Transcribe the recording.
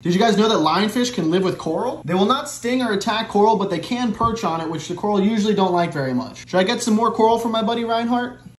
Did you guys know that lionfish can live with coral? They will not sting or attack coral, but they can perch on it, which the coral usually don't like very much. Should I get some more coral for my buddy Reinhardt?